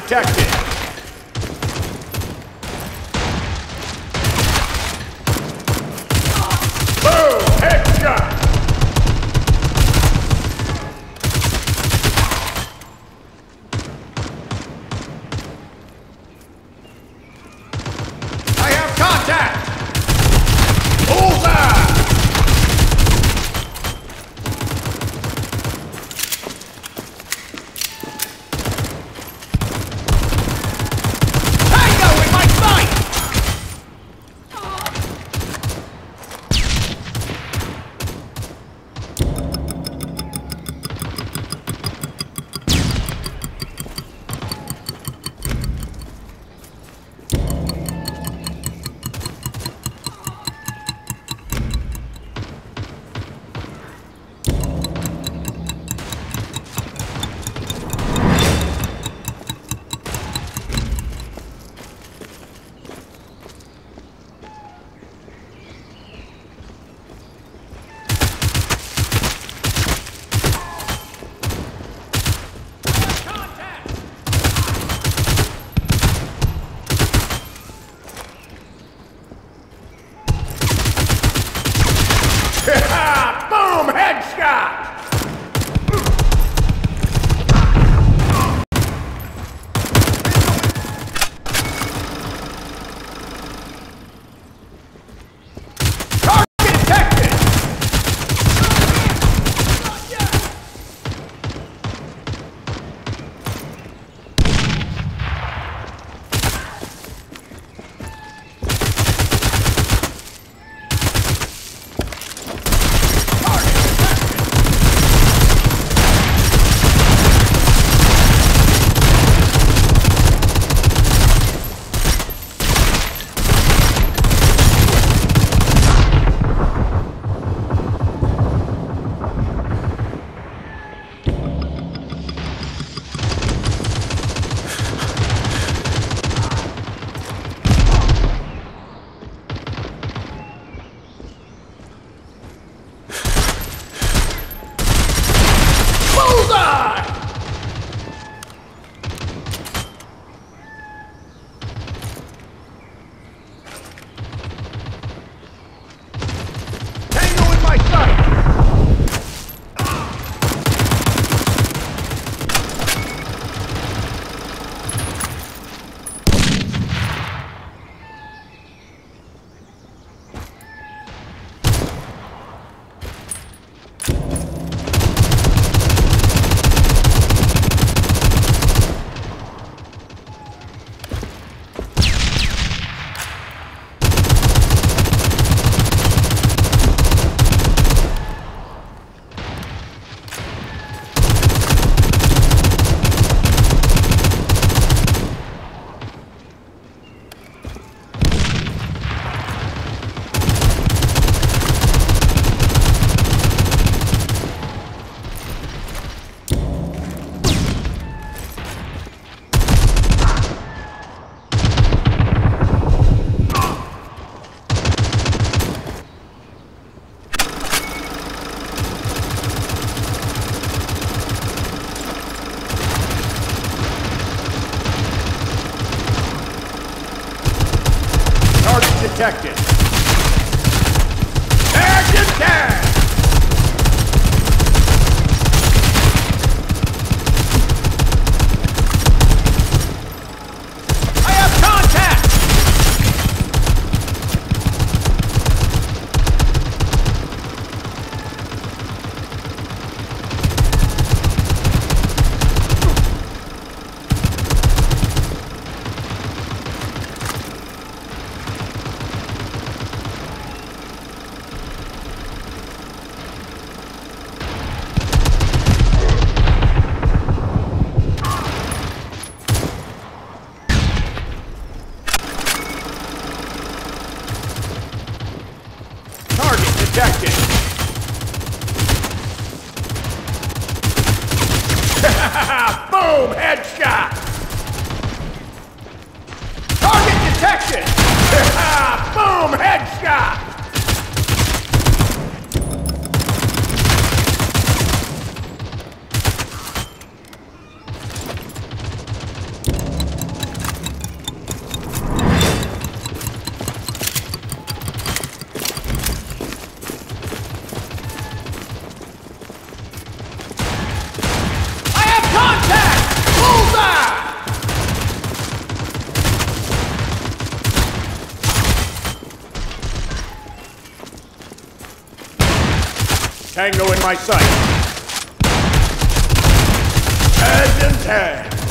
detected. Detected. Target tag! Headshot! Tango in my sight. Heads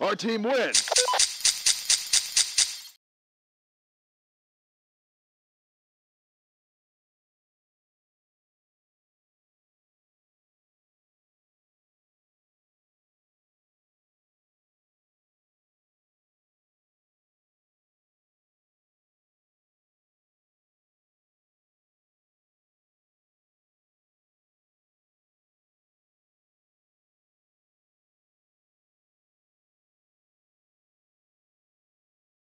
Our team wins.